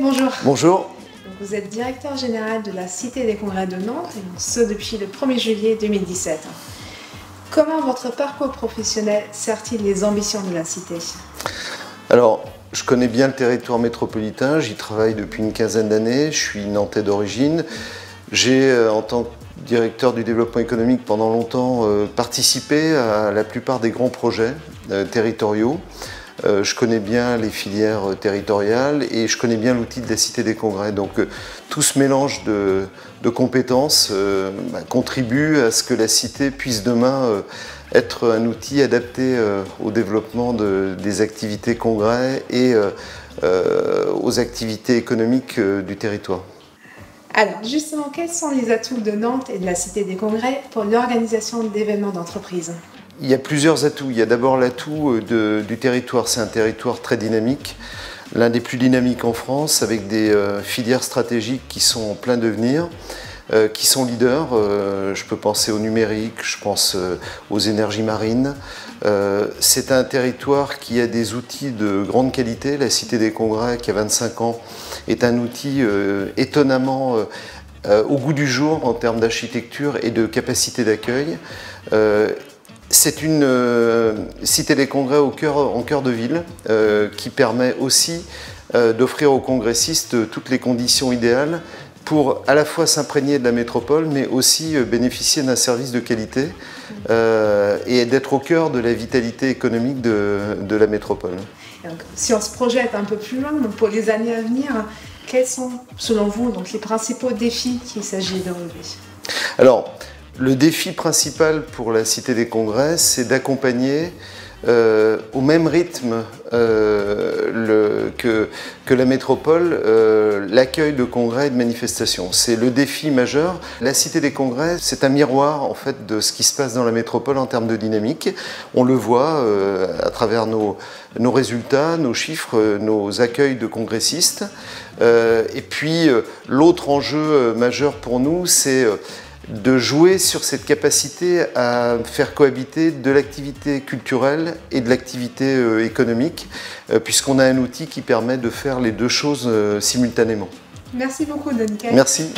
bonjour. Bonjour. Vous êtes directeur général de la Cité des Congrès de Nantes, et ce depuis le 1er juillet 2017. Comment votre parcours professionnel sert-il les ambitions de la Cité? Alors, je connais bien le territoire métropolitain, j'y travaille depuis une quinzaine d'années, je suis nantais d'origine. J'ai, euh, en tant que directeur du développement économique pendant longtemps, euh, participé à la plupart des grands projets euh, territoriaux. Euh, je connais bien les filières euh, territoriales et je connais bien l'outil de la Cité des Congrès. Donc euh, tout ce mélange de, compétences bah, contribue à ce que la Cité puisse demain être un outil adapté au développement des activités congrès et aux activités économiques du territoire. Alors justement, quels sont les atouts de Nantes et de la Cité des Congrès pour l'organisation d'événements d'entreprise? Il y a plusieurs atouts. Il y a d'abord l'atout euh, du territoire. C'est un territoire très dynamique, l'un des plus dynamiques en France, avec des euh, filières stratégiques qui sont en plein devenir, euh, qui sont leaders. je peux penser au numérique, je pense aux énergies marines. C'est un territoire qui a des outils de grande qualité. La Cité des Congrès, qui a 25 ans, est un outil étonnamment au goût du jour en termes d'architecture et de capacité d'accueil. C'est une euh, cité des congrès au cœur, en cœur de ville euh, qui permet aussi euh, d'offrir aux congressistes toutes les conditions idéales pour à la fois s'imprégner de la métropole, mais aussi bénéficier d'un service de qualité et d'être au cœur de la vitalité économique de, la métropole. si on se projette un peu plus loin, pour les années à venir, quels sont, selon vous, donc, les principaux défis qu'il s'agit de relever? Alors, le défi principal pour la Cité des Congrès, c'est d'accompagner euh, au même rythme euh, que, la métropole euh, l'accueil de congrès et de manifestations. C'est le défi majeur. La Cité des Congrès, c'est un miroir en fait de ce qui se passe dans la métropole en termes de dynamique. On le voit à travers nos, nos, résultats, nos chiffres, nos accueils de congressistes. et puis l'autre enjeu majeur pour nous, c'est de jouer sur cette capacité à faire cohabiter de l'activité culturelle et de l'activité euh, économique, euh, puisqu'on a un outil qui permet de faire les deux choses euh, simultanément. Merci beaucoup, Denis. Merci.